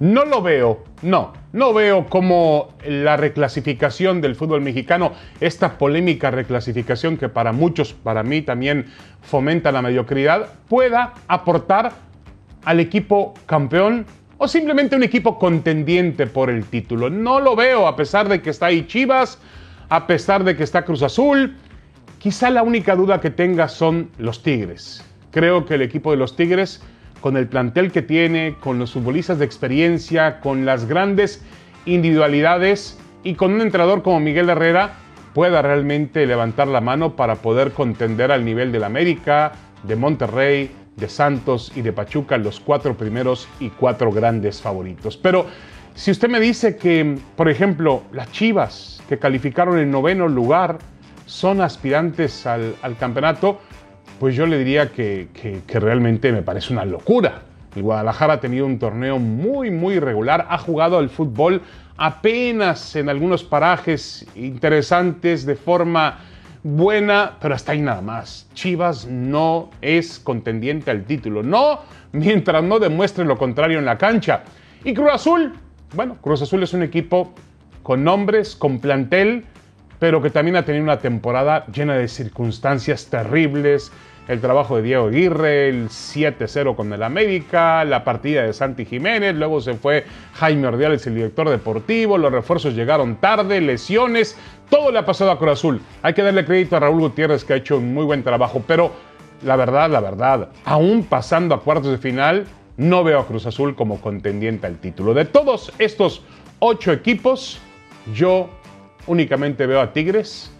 No lo veo, no, no veo como la reclasificación del fútbol mexicano, esta polémica reclasificación que para muchos, para mí también fomenta la mediocridad, pueda aportar al equipo campeón o simplemente un equipo contendiente por el título. No lo veo, a pesar de que está ahí Chivas, a pesar de que está Cruz Azul. Quizá la única duda que tenga son los Tigres. Creo que el equipo de los Tigres con el plantel que tiene, con los futbolistas de experiencia, con las grandes individualidades y con un entrenador como Miguel Herrera, pueda realmente levantar la mano para poder contender al nivel del América, de Monterrey, de Santos y de Pachuca, los cuatro primeros y cuatro grandes favoritos. Pero si usted me dice que, por ejemplo, las Chivas, que calificaron en noveno lugar, son aspirantes al, al campeonato, pues yo le diría que, realmente me parece una locura. El Guadalajara ha tenido un torneo muy, muy irregular, ha jugado al fútbol apenas en algunos parajes interesantes de forma buena, pero hasta ahí nada más. Chivas no es contendiente al título, no mientras no demuestre lo contrario en la cancha. Y Cruz Azul, bueno, Cruz Azul es un equipo con nombres, con plantel, pero que también ha tenido una temporada llena de circunstancias terribles. El trabajo de Diego Aguirre, el 7-0 con el América, la partida de Santi Jiménez, luego se fue Jaime Ordiales, el director deportivo, los refuerzos llegaron tarde, lesiones, todo le ha pasado a Cruz Azul. Hay que darle crédito a Raúl Gutiérrez que ha hecho un muy buen trabajo, pero la verdad, la verdad, aún pasando a cuartos de final, no veo a Cruz Azul como contendiente al título. De todos estos ocho equipos, yo únicamente veo a Tigres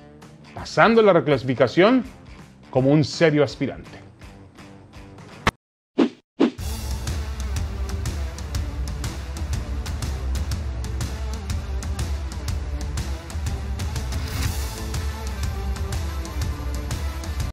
pasando la reclasificación como un serio aspirante.